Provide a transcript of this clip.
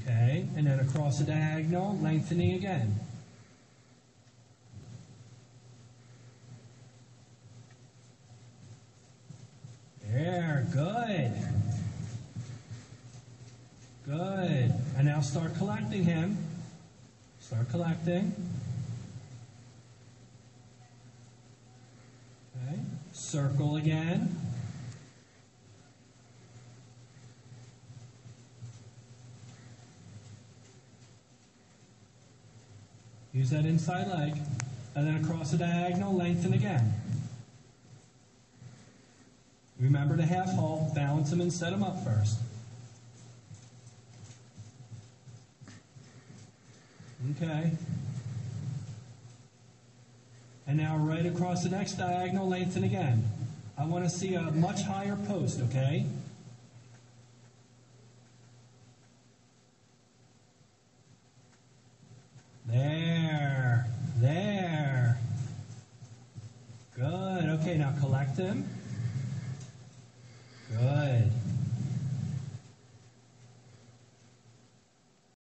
Okay, and then across the diagonal, lengthening again. There, good. Good. And now start collecting him. Start collecting. Okay. Circle again. Use that inside leg. And then across the diagonal, lengthen again. Remember to half halt, balance them and set them up first. Okay. And now right across the next diagonal, lengthen again. I want to see a much higher post, okay? There. There. Good. Okay, now collect them. Good.